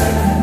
Yes,